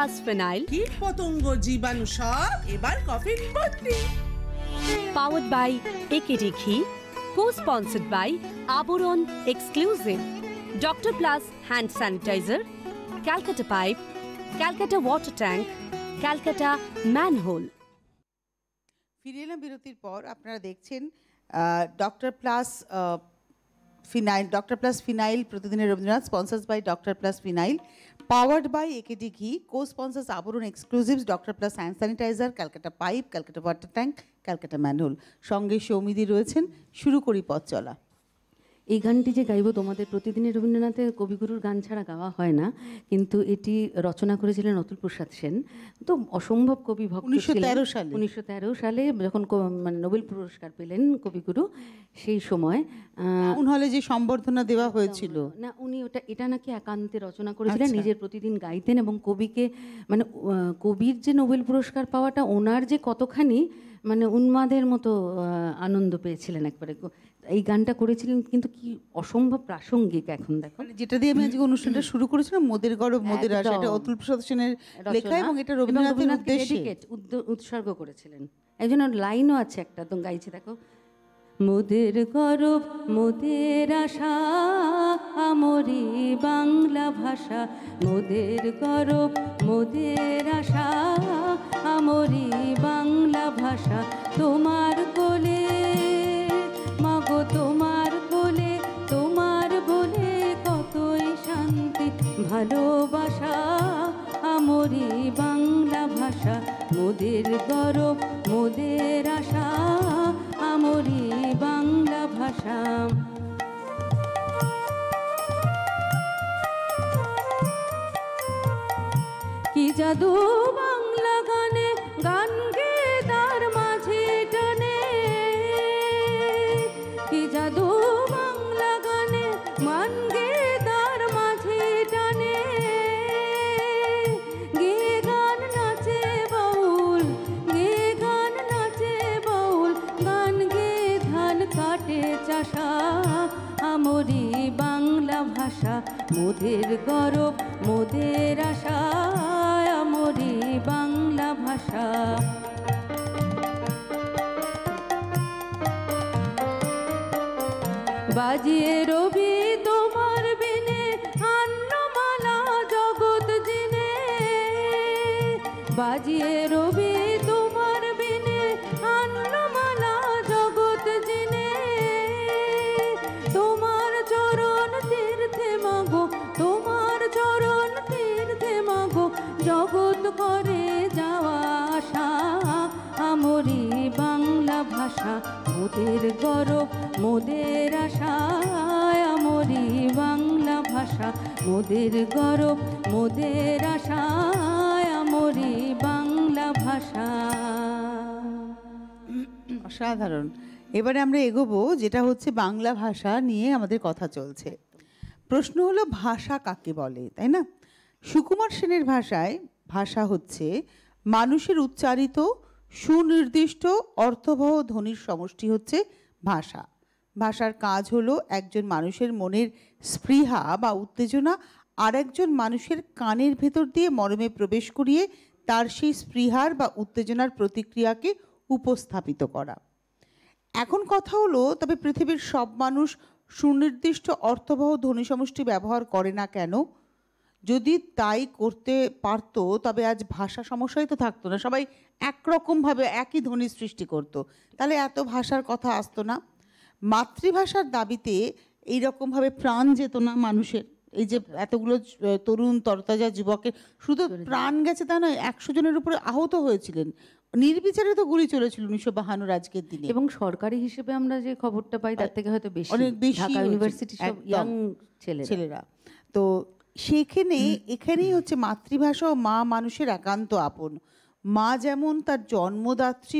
Plus phenyl কীট পতঙ্গ জীবাণু সব এবার কফিন বদলি powered by AKD Ghee, co-sponsored by Aburon Exclusive, Dr. Plus Hand Sanitizer, Calcutta Pipe, Calcutta Water Tank, Calcutta Manhole. ফিরে এলাম বিরতির পর আপনারা দেখছেন doctor plus phenyl doctor plus phenyl প্রতিদিনের Rabindranath sponsors by doctor plus phenyl powered by AKD ঘি co sponsors Abaran exclusives doctor plus hand sanitiser Calcutta pipe Calcutta water tank Calcutta manhole সঙ্গে সৌমিদি রয়েছেন। শুরু করি পথ চলা। এই গানটি যে গাইব তোমাদের প্রতিদিনের রবীন্দ্রনাথের কবিগুরুর গান ছাড়া গাওয়া হয় না কিন্তু এটি রচনা করেছিলেন অতুল প্রসাদ সেন তো অসম্ভব কবি ভক্ত 1913 সালে। উনিশশো তেরো সালে যখন মানে নোবেল পুরস্কার পেলেন কবিগুরু সেই সময় হলে যে সম্বর্ধনা দেওয়া হয়েছিল না উনি ওটা এটা নাকি একান্তে রচনা করেছিলেন আচ্ছা। নিজের প্রতিদিন গাইতেন এবং কবিকে মানে কবির যে নোবেল পুরস্কার পাওয়াটা ওনার যে কতখানি মানে উন্মাদের মতো আনন্দ পেয়েছিলেন একবারে এই গানটা করেছিলেন কিন্তু কি অসম্ভব প্রাসঙ্গিক এখন দেখো। মানে যেটা দিয়ে আমি আজকে অনুষ্ঠানটা শুরু করেছিলাম মোদের গরব মোদের আশা এটা। অতুল প্রসাদ সেনের লেখা এবং এটা রবীন্দ্রনাথের উদ্দেশ্যে। উৎসর্গ করেছিলেন। একজন লাইনও আছে একটা তো গাইছে দেখো। মোদের গরব মোদের আশা আমরি বাংলা ভাষা। মোদের গরব মোদের আশা আমরি বাংলা ভাষা। তোমার কোলে ভালোবাসা, আমরি বাংলা ভাষা, মোদের গরব, মোদের আশা, আমরি বাংলা ভাষা। কি জাদু বাংলা গানে, গান গে তার মাঝে টানে? কি জাদু বাংলা গানে, মান গে ভাষা মোদের গরব, মোদের আশা আমরি বাংলা ভাষা। বাজিয়ে রবি তোমার বিনে, আন্নমালা জগৎ জিনে। বাজিয়ে রবি মোদের গরব, মোদের আশা আমরি বাংলা ভাষা। অসাধারণ। এবারে আমরা এগোবো, যেটা হচ্ছে বাংলা ভাষা নিয়ে আমাদের কথা চলছে। প্রশ্ন হলো, ভাষা কাকে বলে, তাই না? সুকুমার সেনের ভাষায় ভাষা হচ্ছে, মানুষের উচ্চারিত সুনির্দিষ্ট অর্থবহ ধ্বনির সমষ্টি হচ্ছে ভাষা। ভাষার কাজ হলো একজন মানুষের মনের স্পৃহা বা উত্তেজনা আরেকজন মানুষের কানের ভেতর দিয়ে মরমে প্রবেশ করিয়ে তার সেই স্পৃহার বা উত্তেজনার প্রতিক্রিয়াকে উপস্থাপিত করা। এখন কথা হলো, তবে পৃথিবীর সব মানুষ সুনির্দিষ্ট অর্থবহ ধ্বনি সমষ্টি ব্যবহার করে না কেন? যদি তাই করতে পারতো, তবে আজ ভাষা সমস্যাই তো থাকতো না। সবাই একরকমভাবে একই ধ্বনি সৃষ্টি করত। তাহলে এত ভাষার কথা আসতো না। মাতৃভাষার দাবিতে এইরকমভাবে প্রাণ যেত না মানুষের এই যে এতগুলো তরুণ তরতাজা যুবকের শুধু প্রাণ গেছে তা নয় একশো জনের উপরে আহত হয়েছিলেন। নির্বিচারে তো গুলি চলেছিল উনিশশো বাহান্নর আজকের দিনে। এবং সরকারি হিসেবে আমরা যে খবরটা পাই তার থেকে হয়তো বেশি। অনেক বেশি ঢাকা ইউনিভার্সিটি ইয়াং ছেলে ছেলেরা। তো সেখানে এখানেই হচ্ছে মাতৃভাষা ও মা মানুষের একান্ত আপন। মা যেমন তার জন্মদাত্রী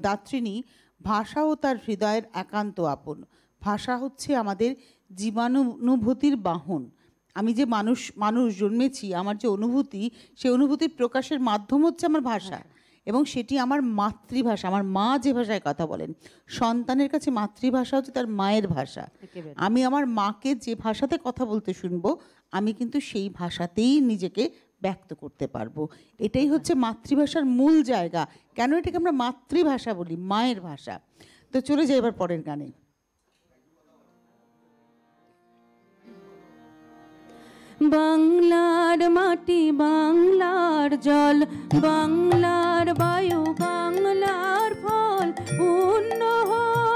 দাত্রিনী ভাষাও তার হৃদয়ের একান্ত আপন। ভাষা হচ্ছে আমাদের জীবাণুভূতির বাহন। আমি যে মানুষ মানুষ জন্মেছি আমার যে অনুভূতি সেই অনুভূতির প্রকাশের মাধ্যম হচ্ছে আমার ভাষা। এবং সেটি আমার মাতৃভাষা আমার মা যে ভাষায় কথা বলেন সন্তানের কাছে মাতৃভাষা হচ্ছে তার মায়ের ভাষা। আমি আমার মাকে যে ভাষাতে কথা বলতে শুনব আমি কিন্তু সেই ভাষাতেই নিজেকে ব্যক্ত করতে পারব। এটাই হচ্ছে মাতৃভাষার মূল জায়গা। কেন এটাকে আমরা মাতৃভাষা বলি? মায়ের ভাষা। তো চলে যাই এবার পরের গানে। বাংলার মাটি, বাংলার জল, বাংলার বায়ু, বাংলার ফল, পূর্ণ হোক।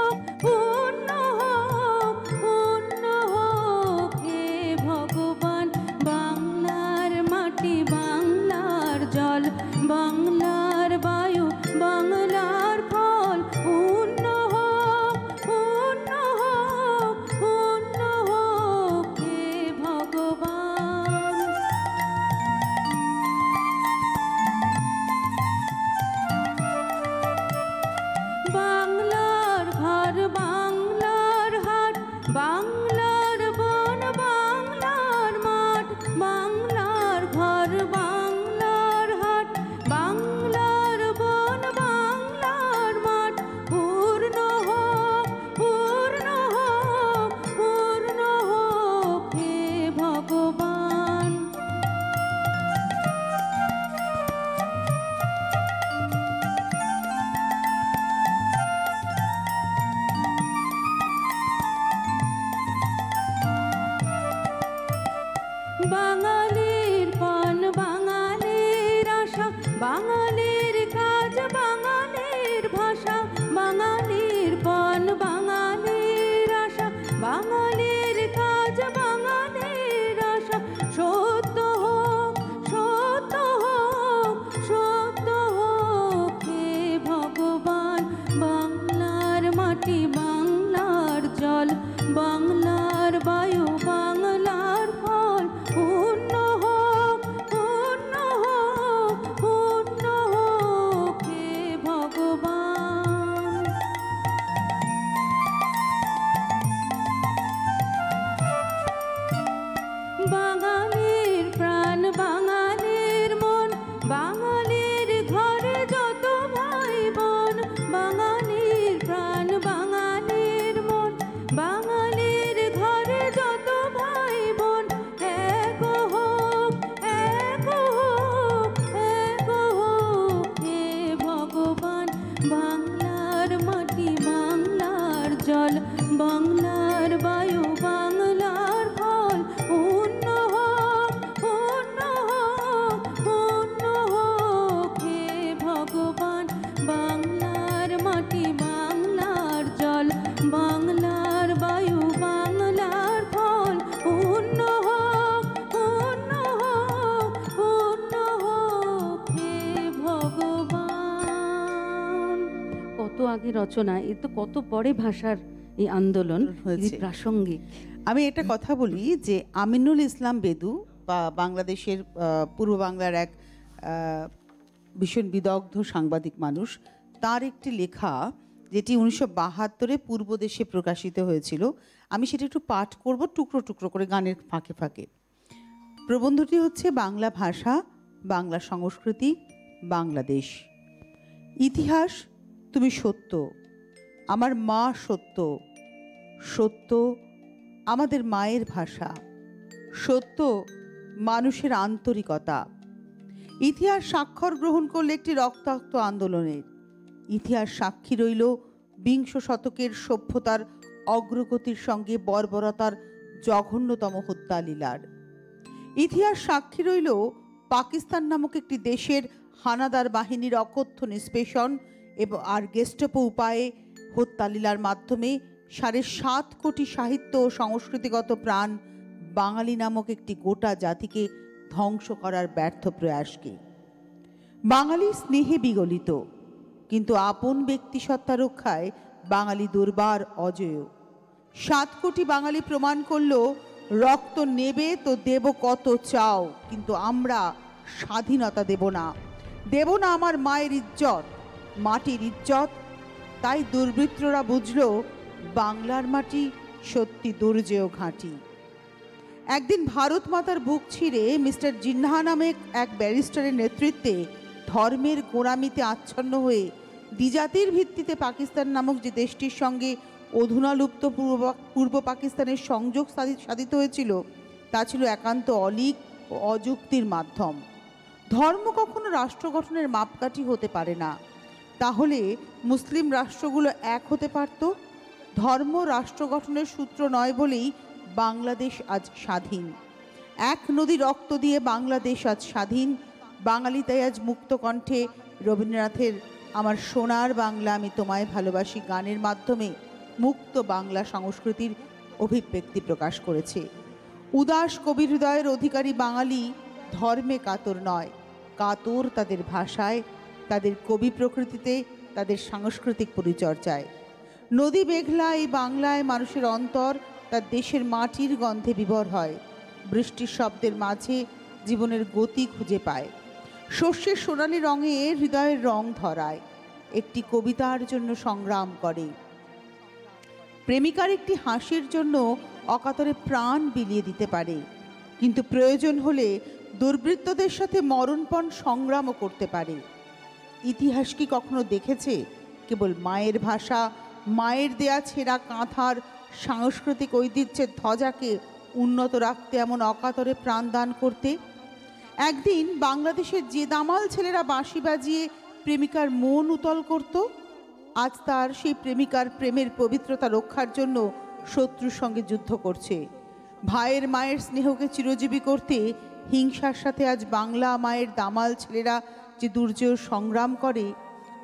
আশা আগে রচনা এ তো কত পরে ভাষার এই আন্দোলন হয়েছে। প্রাসঙ্গিক। আমি একটা কথা বলি যে আমিনুল ইসলাম বেদু বা বাংলাদেশের পূর্ব বাংলার এক ভীষণ বিদগ্ধ সাংবাদিক মানুষ তার একটি লেখা যেটি উনিশশো বাহাত্তরে পূর্ব দেশে প্রকাশিত হয়েছিল আমি সেটা একটু পাঠ করব টুকরো টুকরো করে গানের ফাঁকে ফাঁকে। প্রবন্ধটি হচ্ছে বাংলা ভাষা বাংলা সংস্কৃতি বাংলাদেশ। ইতিহাস তুমি সত্য। আমার মা সত্য। সত্য আমাদের মায়ের ভাষা। সত্য মানুষের আন্তরিকতা। ইতিহাস স্বাক্ষর গ্রহণ করলে একটি রক্তাক্ত আন্দোলনের। ইতিহাস সাক্ষী রইল বিংশ শতকের সভ্যতার অগ্রগতির সঙ্গে বর্বরতার জঘন্যতম হত্যালীলার। ইতিহাস সাক্ষী রইল পাকিস্তান নামক একটি দেশের হানাদার বাহিনীর অকথ্য নিষ্পেষণ এবং আর গেস্টপো উপায়ে হত্যালীলার মাধ্যমে সাড়ে সাত কোটি সাহিত্য ও সংস্কৃতিগত প্রাণ বাঙালি নামক একটি গোটা জাতিকে ধ্বংস করার ব্যর্থ প্রয়াসকে। বাঙালি স্নেহে বিগলিত, কিন্তু আপন ব্যক্তিসত্তা রক্ষায় বাঙালি দুর্বার অজেয়। সাত কোটি বাঙালি প্রমাণ করল, রক্ত নেবে তো দেব কত চাও, কিন্তু আমরা স্বাধীনতা দেব না। দেব না আমার মায়ের ইজ্জত মাটির ইজ্জত। তাই দুর্বৃত্তরা বুঝল, বাংলার মাটি সত্যি দুর্জেয় ঘাঁটি। একদিন ভারত মাতার বুক ছিঁড়ে মিস্টার জিন্নাহা নামে এক ব্যারিস্টারের নেতৃত্বে ধর্মের গোড়ামিতে আচ্ছন্ন হয়ে দ্বিজাতির ভিত্তিতে পাকিস্তান নামক যে দেশটির সঙ্গে অধুনালুপ্ত পূর্ব পূর্ব পাকিস্তানের সংযোগ সাধি- সাধিত হয়েছিল, তা ছিল একান্ত অলিক ও অযুক্তির মাধ্যম। ধর্ম কখনো রাষ্ট্র গঠনের মাপকাঠি হতে পারে না। তাহলে মুসলিম রাষ্ট্রগুলো এক হতে পারত? ধর্ম রাষ্ট্র গঠনের সূত্র নয় বলেই বাংলাদেশ আজ স্বাধীন। এক নদী রক্ত দিয়ে বাংলাদেশ আজ স্বাধীন। বাঙালি তাই আজ মুক্ত কণ্ঠে, রবীন্দ্রনাথের আমার সোনার বাংলা আমি তোমায় ভালোবাসি গানের মাধ্যমে মুক্ত বাংলা সংস্কৃতির অভিব্যক্তি প্রকাশ করেছে। উদাস কবির হৃদয়ের অধিকারী বাঙালি ধর্মে কাতর নয়। কাতর তাদের ভাষায় তাদের কবি প্রকৃতিতে তাদের সাংস্কৃতিক পরিচর্যায়। নদী মেঘলা, এই বাংলায় মানুষের অন্তর তার দেশের মাটির গন্ধে বিভর হয়। বৃষ্টির শব্দের মাঝে জীবনের গতি খুঁজে পায়। শস্যের সোনালি রঙে হৃদয়ের রং ধরায়। একটি কবিতার জন্য সংগ্রাম করে। প্রেমিকার একটি হাসির জন্য অকাতরে প্রাণ বিলিয়ে দিতে পারে। কিন্তু প্রয়োজন হলে দুর্বৃত্তদের সাথে মরণপণ সংগ্রামও করতে পারে। ইতিহাস কি কখনো দেখেছে? কেবল মায়ের ভাষা, মায়ের দেয়া ছেঁড়া কাঁথার সাংস্কৃতিক ঐতিহ্যের ধ্বজাকে উন্নত রাখতে এমন অকাতরে প্রাণদান করতে? একদিন বাংলাদেশের যে দামাল ছেলেরা বাঁশি বাজিয়ে প্রেমিকার মন উতল করত, আজ তার সেই প্রেমিকার প্রেমের পবিত্রতা রক্ষার জন্য শত্রুর সঙ্গে যুদ্ধ করছে। ভাইয়ের মায়ের স্নেহকে চিরজীবী করতে হিংসার সাথে আজ বাংলা মায়ের দামাল ছেলেরা যে দুর্জয় সংগ্রাম করে,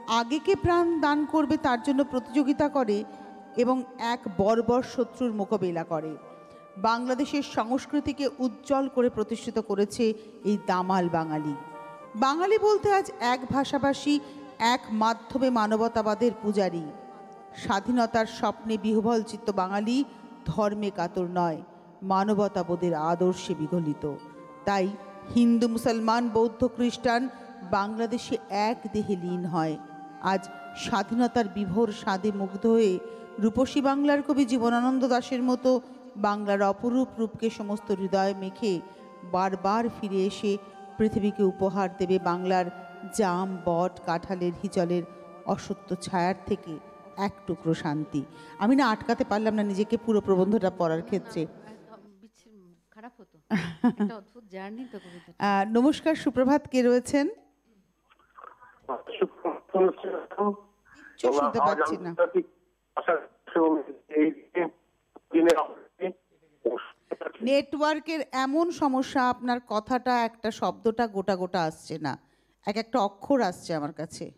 আগে কে প্রাণ দান করবে তার জন্য প্রতিযোগিতা করে এবং এক বর্বর শত্রুর মোকাবিলা করে। বাংলাদেশের সংস্কৃতিকে উজ্জ্বল করে প্রতিষ্ঠিত করেছে এই দামাল বাঙালি। বাঙালি বলতে আজ এক ভাষাভাষী, এক মাধ্যমে মানবতাবাদের পূজারী। স্বাধীনতার স্বপ্নে বিহবল চিত্ত বাঙালি, ধর্মে কাতর নয়, মানবতাবোধের আদর্শে বিগলিত। তাই হিন্দু, মুসলমান, বৌদ্ধ, খ্রিস্টান বাংলাদেশে এক দেহে লীন হয়। আজ স্বাধীনতার বিভোর স্বাদে মুগ্ধ হয়ে রূপসী বাংলার কবি জীবনানন্দ দাশের মতো বাংলার অপরূপ রূপকে সমস্ত হৃদয় মেখে বারবার ফিরে এসে পৃথিবীকে উপহার দেবে বাংলার জাম বট কাঁঠালের হিজলের অসত্য ছায়ার থেকে এক টুকরো শান্তি। আমি না আটকাতে পারলাম না নিজেকে পুরো প্রবন্ধটা পড়ার ক্ষেত্রে। নমস্কার সুপ্রভাত কে রয়েছেন? শুনতে পাচ্ছি না নেটওয়ার্কের এমন সমস্যা আপনার কথাটা একটা শব্দটা গোটা গোটা আসছে না। এক একটা অক্ষর আসছে আমার কাছে।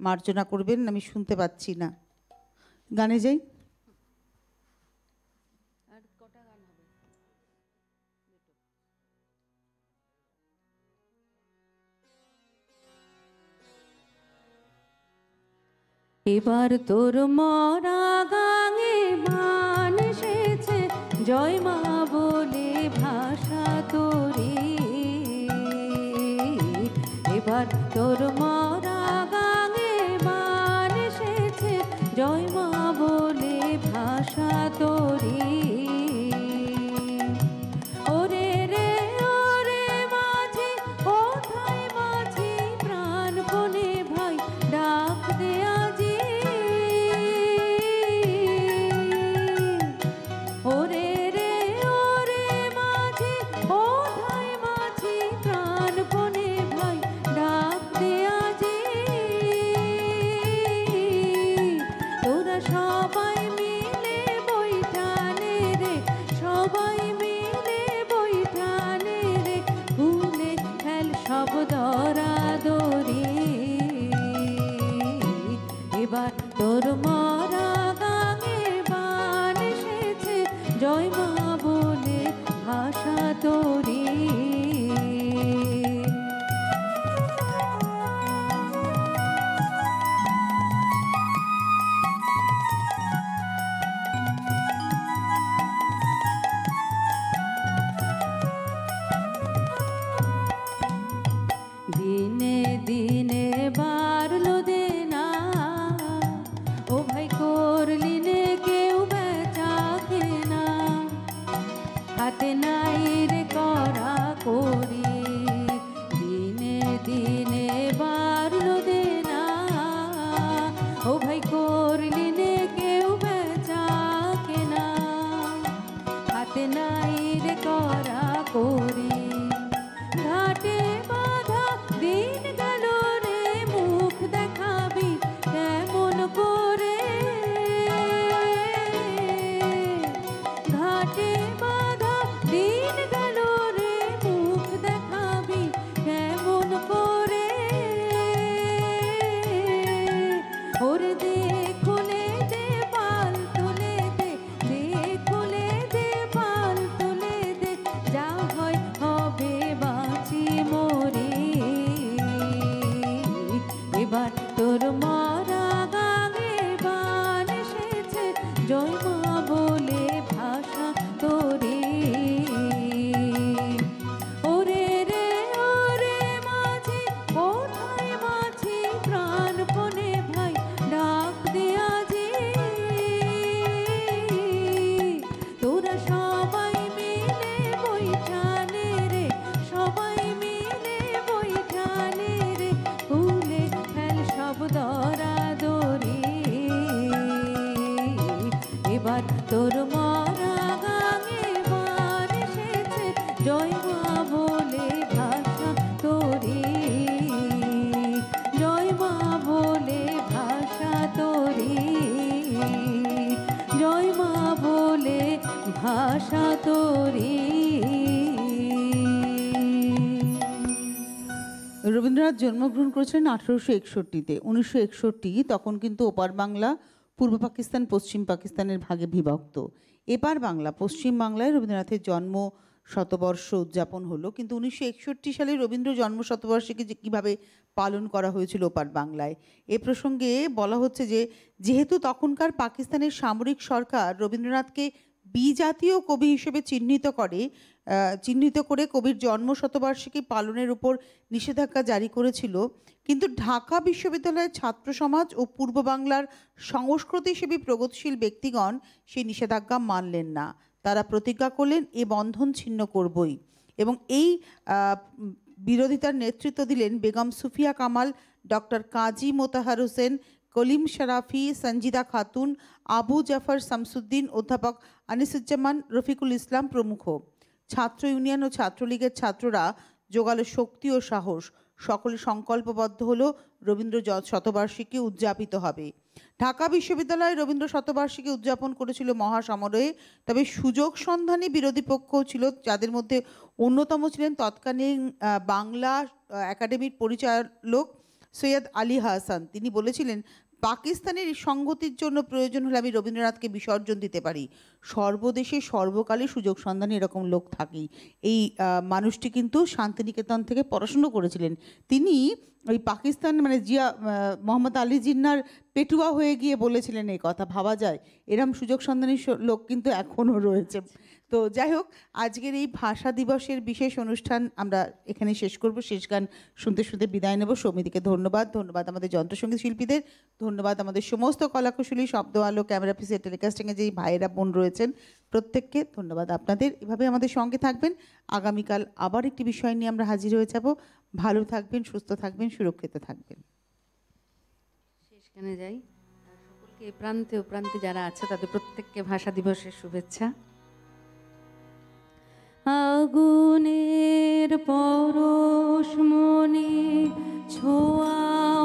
মার্জনা করবেন আমি শুনতে পাচ্ছি না। গানে যাই। এবার তোর মরা গাঙে মান এসেছে। জয় মা বলে ভাষা তোরে। এবার তোর মরা জন্মগ্রহণ করেছিলেন আঠারোশো একষট্টিতে। উনিশশো একষট্টি তখন কিন্তু ওপার বাংলা, পূর্ব পাকিস্তান, পশ্চিম পাকিস্তানের ভাগে বিভক্ত। এপার বাংলা, পশ্চিম বাংলায় রবীন্দ্রনাথের জন্ম শতবর্ষ উদযাপন হলো। কিন্তু উনিশশো একষট্টি সালে রবীন্দ্র জন্ম শতবর্ষকে যে কীভাবে পালন করা হয়েছিল ওপার বাংলায়? এ প্রসঙ্গে বলা হচ্ছে যে, যেহেতু তখনকার পাকিস্তানের সামরিক সরকার রবীন্দ্রনাথকে বিজাতীয় কবি হিসেবে চিহ্নিত করে চিহ্নিত করে কবির জন্ম শতবার্ষিকী পালনের উপর নিষেধাজ্ঞা জারি করেছিল। কিন্তু ঢাকা বিশ্ববিদ্যালয়ের ছাত্র সমাজ ও পূর্ব বাংলার সংস্কৃতিসেবী প্রগতিশীল ব্যক্তিগণ সেই নিষেধাজ্ঞা মানলেন না। তারা প্রতিজ্ঞা করলেন, এ বন্ধন ছিন্ন করবই। এবং এই বিরোধিতার নেতৃত্ব দিলেন বেগম সুফিয়া কামাল, ডক্টর কাজী মোতাহার হোসেন কলিম শরাফি, সঞ্জিদা খাতুন, আবু জাফর শামসুদ্দিন অধ্যাপক, আনিসুজ্জামান রফিকুল ইসলাম প্রমুখ। ছাত্র ইউনিয়ন ও ছাত্রলীগের ছাত্ররা জোগালো শক্তি ও সাহস। সকলে সংকল্পবদ্ধ হলো রবীন্দ্র শতবার্ষিকী উদযাপিত হবে। ঢাকা বিশ্ববিদ্যালয়ে রবীন্দ্র শতবার্ষিকী উদযাপন করেছিল মহাসমারোহে তবে সুযোগ সন্ধানী বিরোধী পক্ষও ছিল যাদের মধ্যে অন্যতম ছিলেন তৎকালীন বাংলা একাডেমির পরিচালক সৈয়দ আলী হাসান। তিনি বলেছিলেন পাকিস্তানের সংগতির জন্য প্রয়োজন হলে আমি রবীন্দ্রনাথকে বিসর্জন দিতে পারি। সর্বদেশে সর্বকালে সুযোগ সন্ধানী এরকম লোক থাকেই। এই মানুষটি কিন্তু শান্তিনিকেতন থেকে পড়াশুনো করেছিলেন। তিনি ওই পাকিস্তান মানে জিয়া মোহাম্মদ আলী জিন্নার পেটুয়া হয়ে গিয়ে বলেছিলেন এই কথা। ভাবা যায়, এরম সুযোগ সন্ধানী লোক কিন্তু এখনও রয়েছে। তো যাই হোক, আজকের এই ভাষা দিবসের বিশেষ অনুষ্ঠান আমরা এখানে শেষ করব। শেষ গান শুনতে শুনতে বিদায় নেব। সমিতিকে ধন্যবাদ। ধন্যবাদ আমাদের যন্ত্রসঙ্গীত শিল্পীদের। ধন্যবাদ আমাদের সমস্ত কলাকুশলী শব্দ আলো ক্যামেরা পিসে টেলিকাস্টিংয়ে যেই ভাইয়েরা বোন রয়েছেন, প্রত্যেককে ধন্যবাদ আপনাদের। এভাবে আমাদের সঙ্গে থাকবেন। আগামীকাল আবার একটি বিষয় নিয়ে আমরা হাজির হয়ে যাব। ভালো থাকবেন, সুস্থ থাকবেন, সুরক্ষিত থাকবেন। শেষখানে যাই। সকলকে এ প্রান্তে ও প্রান্তে যারা আছে, তাদের প্রত্যেককে ভাষা দিবসের শুভেচ্ছা। আগুনের পরশ মনে ছোঁয়াও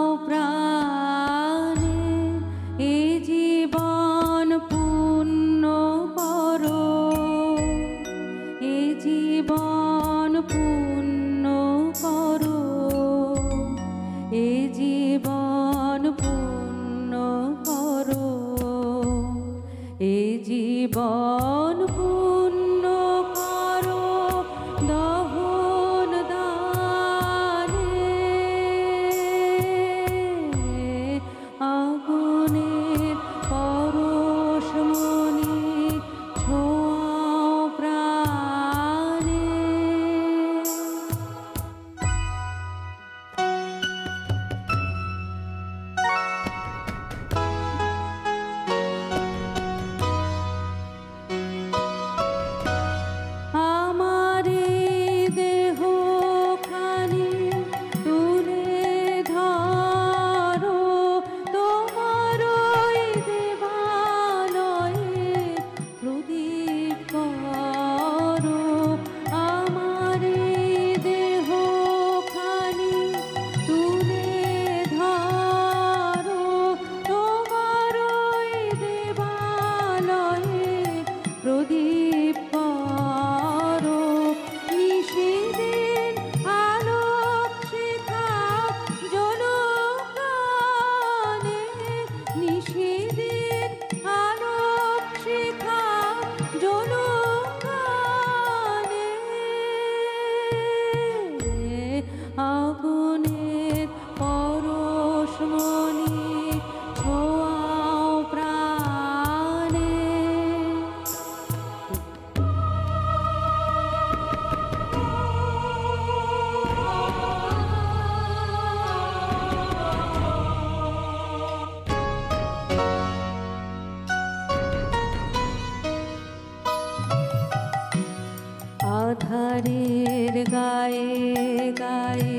আধারের গায়ে গায়ে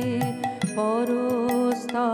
পরস্তা